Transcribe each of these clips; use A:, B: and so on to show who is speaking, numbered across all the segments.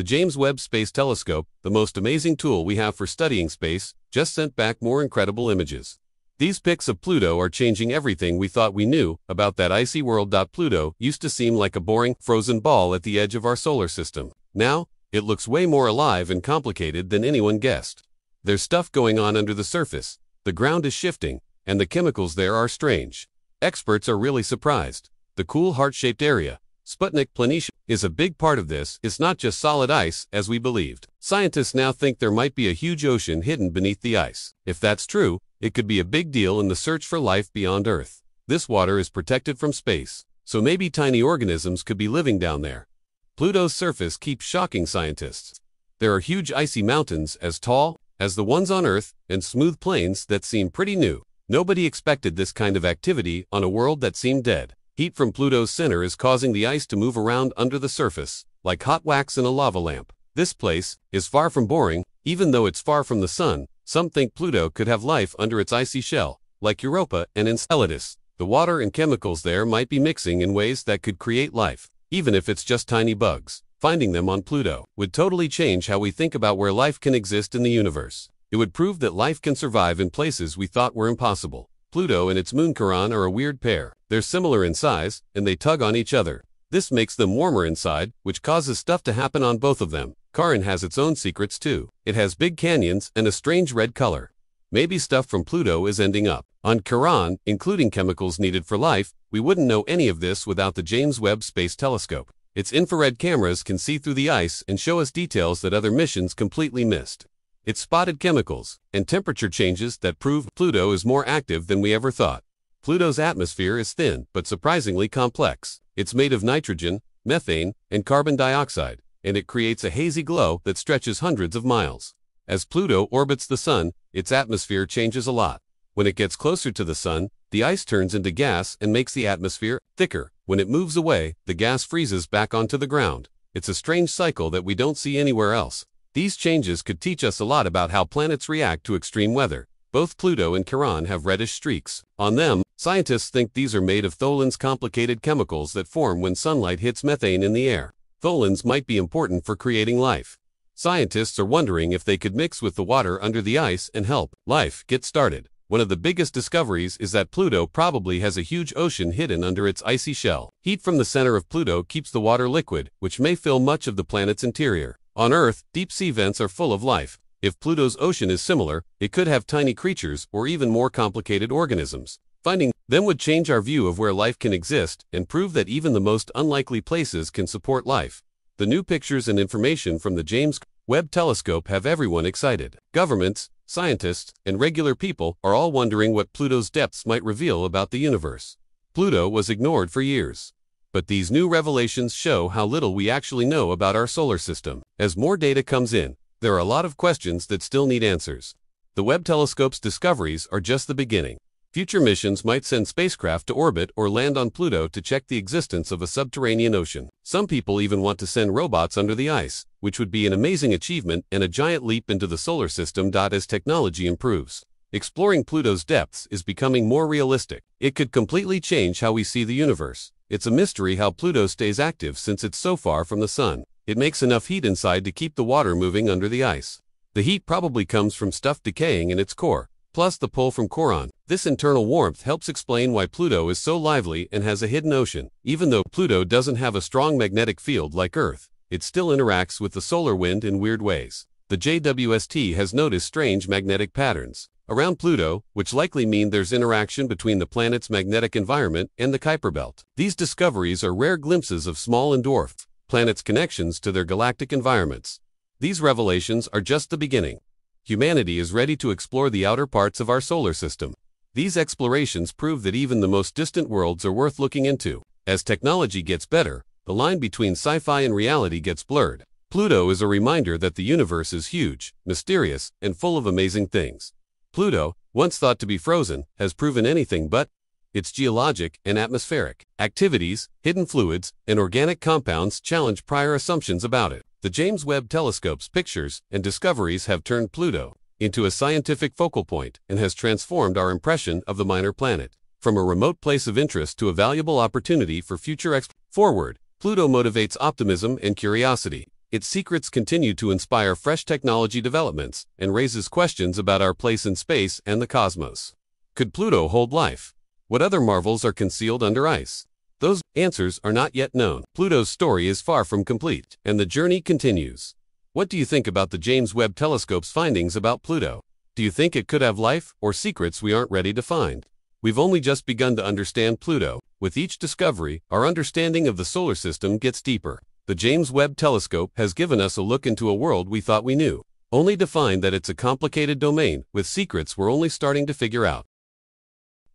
A: The James Webb Space Telescope, the most amazing tool we have for studying space, just sent back more incredible images. These pics of Pluto are changing everything we thought we knew about that icy world. Pluto used to seem like a boring, frozen ball at the edge of our solar system. Now, it looks way more alive and complicated than anyone guessed. There's stuff going on under the surface, the ground is shifting, and the chemicals there are strange. Experts are really surprised. The cool heart-shaped area, Sputnik Planitia, is a big part of this. It's not just solid ice, as we believed. Scientists now think there might be a huge ocean hidden beneath the ice. If that's true, it could be a big deal in the search for life beyond Earth. This water is protected from space, so maybe tiny organisms could be living down there. Pluto's surface keeps shocking scientists. There are huge icy mountains as tall as the ones on Earth and smooth plains that seem pretty new. Nobody expected this kind of activity on a world that seemed dead. Heat from Pluto's center is causing the ice to move around under the surface, like hot wax in a lava lamp. This place is far from boring, even though it's far from the sun, some think Pluto could have life under its icy shell, like Europa and Enceladus. The water and chemicals there might be mixing in ways that could create life, even if it's just tiny bugs. Finding them on Pluto would totally change how we think about where life can exist in the universe. It would prove that life can survive in places we thought were impossible. Pluto and its moon Charon are a weird pair. They're similar in size, and they tug on each other. This makes them warmer inside, which causes stuff to happen on both of them. Charon has its own secrets too. It has big canyons and a strange red color. Maybe stuff from Pluto is ending up. On Charon, including chemicals needed for life, we wouldn't know any of this without the James Webb Space Telescope. Its infrared cameras can see through the ice and show us details that other missions completely missed. It spotted chemicals and temperature changes that prove Pluto is more active than we ever thought. Pluto's atmosphere is thin but surprisingly complex. It's made of nitrogen, methane, and carbon dioxide and it creates a hazy glow that stretches hundreds of miles. As Pluto orbits the Sun, its atmosphere changes a lot. When it gets closer to the Sun, the ice turns into gas and makes the atmosphere thicker. When it moves away, the gas freezes back onto the ground. It's a strange cycle that we don't see anywhere else. These changes could teach us a lot about how planets react to extreme weather. Both Pluto and Charon have reddish streaks. On them, scientists think these are made of tholins complicated chemicals that form when sunlight hits methane in the air. Tholins might be important for creating life. Scientists are wondering if they could mix with the water under the ice and help life get started. One of the biggest discoveries is that Pluto probably has a huge ocean hidden under its icy shell. Heat from the center of Pluto keeps the water liquid, which may fill much of the planet's interior. On Earth, deep sea vents are full of life. If Pluto's ocean is similar, it could have tiny creatures or even more complicated organisms. Finding them would change our view of where life can exist and prove that even the most unlikely places can support life. The new pictures and information from the James Webb Telescope have everyone excited. Governments, scientists, and regular people are all wondering what Pluto's depths might reveal about the universe. Pluto was ignored for years. But these new revelations show how little we actually know about our solar system. As more data comes in, there are a lot of questions that still need answers. The Webb Telescope's discoveries are just the beginning. Future missions might send spacecraft to orbit or land on Pluto to check the existence of a subterranean ocean. Some people even want to send robots under the ice, which would be an amazing achievement and a giant leap into the solar system. As technology improves, exploring Pluto's depths is becoming more realistic. It could completely change how we see the universe. It's a mystery how Pluto stays active since it's so far from the Sun. It makes enough heat inside to keep the water moving under the ice. The heat probably comes from stuff decaying in its core, plus the pull from Charon. This internal warmth helps explain why Pluto is so lively and has a hidden ocean. Even though Pluto doesn't have a strong magnetic field like Earth, it still interacts with the solar wind in weird ways. The JWST has noticed strange magnetic patterns around Pluto, which likely mean there's interaction between the planet's magnetic environment and the Kuiper belt. These discoveries are rare glimpses of small and dwarf planets' connections to their galactic environments. These revelations are just the beginning humanity is ready to explore the outer parts of our solar system. These explorations prove that even the most distant worlds are worth looking into. As technology gets better, the line between sci-fi and reality gets blurred. Pluto is a reminder that the universe is huge, mysterious, and full of amazing things. Pluto, once thought to be frozen, has proven anything but its geologic and atmospheric activities, hidden fluids, and organic compounds challenge prior assumptions about it. The James Webb Telescope's pictures and discoveries have turned Pluto into a scientific focal point and has transformed our impression of the minor planet. From a remote place of interest to a valuable opportunity for future exploration. Forward, Pluto motivates optimism and curiosity. Its secrets continue to inspire fresh technology developments and raises questions about our place in space and the cosmos. Could Pluto hold life? What other marvels are concealed under ice? Those answers are not yet known. Pluto's story is far from complete, and the journey continues. What do you think about the James Webb Telescope's findings about Pluto? Do you think it could have life or secrets we aren't ready to find? We've only just begun to understand Pluto. With each discovery, our understanding of the solar system gets deeper. The James Webb Telescope has given us a look into a world we thought we knew, only to find that it's a complicated domain with secrets we're only starting to figure out.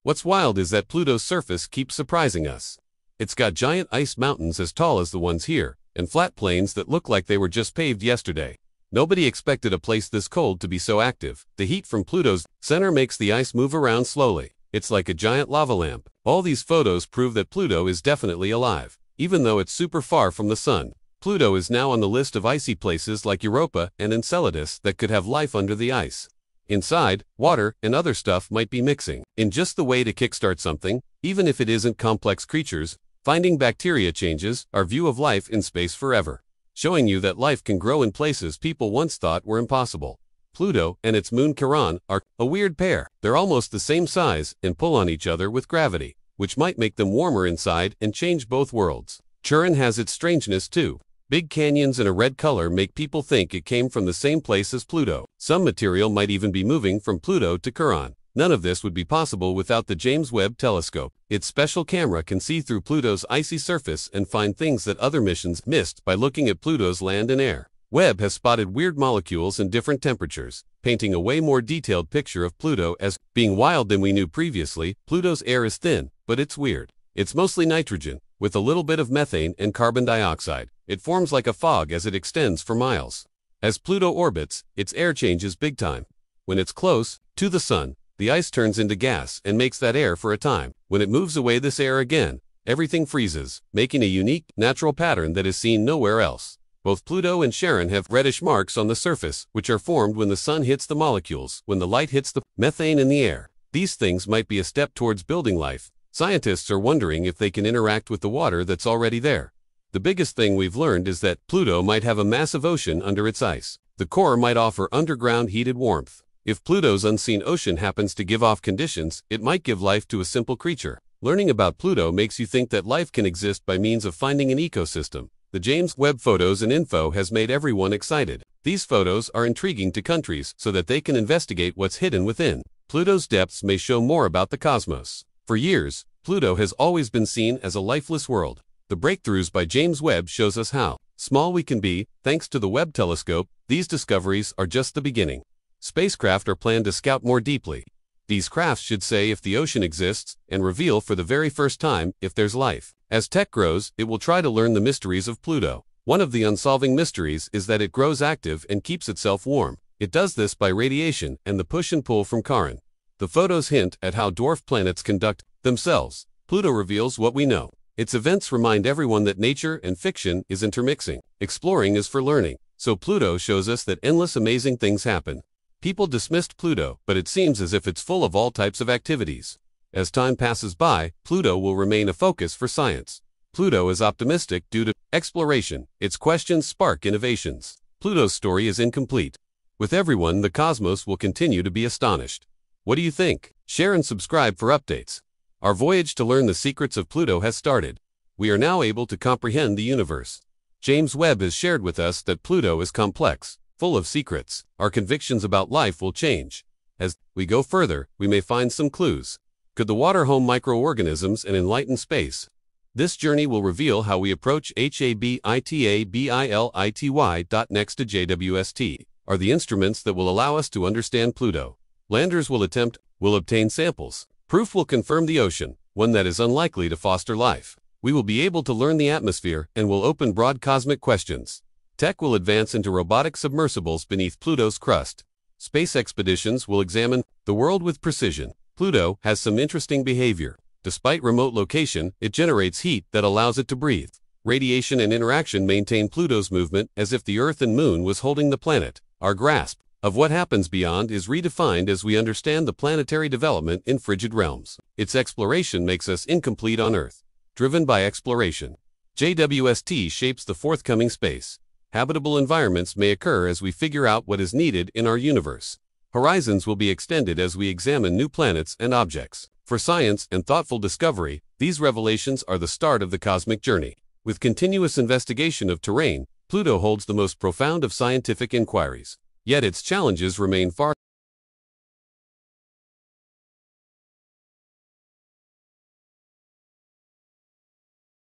A: What's wild is that Pluto's surface keeps surprising us. It's got giant ice mountains as tall as the ones here, and flat plains that look like they were just paved yesterday. Nobody expected a place this cold to be so active. The heat from Pluto's center makes the ice move around slowly. It's like a giant lava lamp. All these photos prove that Pluto is definitely alive, even though it's super far from the sun. Pluto is now on the list of icy places like Europa and Enceladus that could have life under the ice. Inside, water and other stuff might be mixing. In just the way to kickstart something, even if it isn't complex creatures, Finding bacteria changes our view of life in space forever, showing you that life can grow in places people once thought were impossible. Pluto and its moon Charon are a weird pair. They're almost the same size and pull on each other with gravity, which might make them warmer inside and change both worlds. Charon has its strangeness too. Big canyons and a red color make people think it came from the same place as Pluto. Some material might even be moving from Pluto to Charon. None of this would be possible without the James Webb Telescope. Its special camera can see through Pluto's icy surface and find things that other missions missed by looking at Pluto's land and air. Webb has spotted weird molecules in different temperatures, painting a way more detailed picture of Pluto as being wild than we knew previously. Pluto's air is thin, but it's weird. It's mostly nitrogen, with a little bit of methane and carbon dioxide. It forms like a fog as it extends for miles. As Pluto orbits, its air changes big time. When it's close to the Sun, the ice turns into gas and makes that air for a time. When it moves away this air again, everything freezes, making a unique, natural pattern that is seen nowhere else. Both Pluto and Charon have reddish marks on the surface, which are formed when the sun hits the molecules, when the light hits the methane in the air. These things might be a step towards building life. Scientists are wondering if they can interact with the water that's already there. The biggest thing we've learned is that Pluto might have a massive ocean under its ice. The core might offer underground heated warmth. If Pluto's unseen ocean happens to give off conditions, it might give life to a simple creature. Learning about Pluto makes you think that life can exist by means of finding an ecosystem. The James Webb photos and info has made everyone excited. These photos are intriguing to countries so that they can investigate what's hidden within. Pluto's depths may show more about the cosmos. For years, Pluto has always been seen as a lifeless world. The breakthroughs by James Webb shows us how small we can be thanks to the Webb telescope. These discoveries are just the beginning. Spacecraft are planned to scout more deeply. These crafts should say if the ocean exists and reveal for the very first time if there's life. As tech grows, it will try to learn the mysteries of Pluto. One of the unsolving mysteries is that it grows active and keeps itself warm. It does this by radiation and the push and pull from Charon. The photos hint at how dwarf planets conduct themselves. Pluto reveals what we know. Its events remind everyone that nature and fiction is intermixing. Exploring is for learning. So Pluto shows us that endless amazing things happen. People dismissed Pluto, but it seems as if it's full of all types of activities. As time passes by, Pluto will remain a focus for science. Pluto is optimistic due to exploration. Its questions spark innovations. Pluto's story is incomplete. With everyone, the cosmos will continue to be astonished. What do you think? Share and subscribe for updates. Our voyage to learn the secrets of Pluto has started. We are now able to comprehend the universe. James Webb has shared with us that Pluto is complex, full of secrets. Our convictions about life will change. As we go further, we may find some clues. Could the water home microorganisms and enlighten space? This journey will reveal how we approach HABITABILITY next to JWST are the instruments that will allow us to understand Pluto. Landers will attempt, will obtain samples. Proof will confirm the ocean, one that is unlikely to foster life. We will be able to learn the atmosphere and will open broad cosmic questions. Tech will advance into robotic submersibles beneath Pluto's crust. Space expeditions will examine the world with precision. Pluto has some interesting behavior. Despite remote location, it generates heat that allows it to breathe. Radiation and interaction maintain Pluto's movement as if the Earth and Moon was holding the planet. Our grasp of what happens beyond is redefined as we understand the planetary development in frigid realms. Its exploration makes us incomplete on Earth. Driven by exploration. JWST shapes the forthcoming space. habitable environments may occur as we figure out what is needed in our universe. Horizons will be extended as we examine new planets and objects. For science and thoughtful discovery, these revelations are the start of the cosmic journey. With continuous investigation of terrain, Pluto holds the most profound of scientific inquiries. Yet its challenges remain far